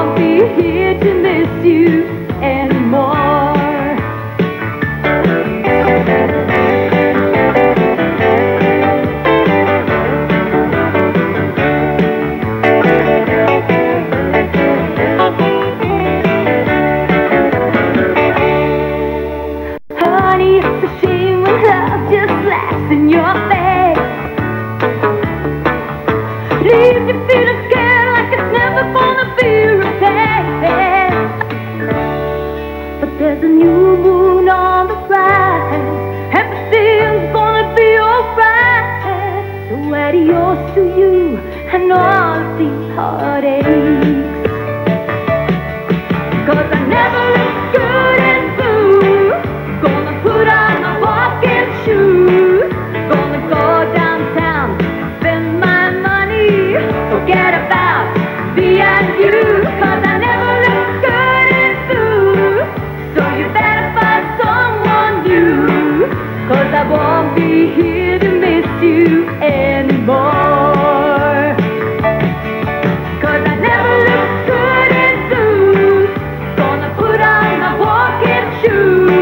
Cause I won't be here to miss you anymore. In your face. Leaves you feeling to you and all these heartaches. shoes.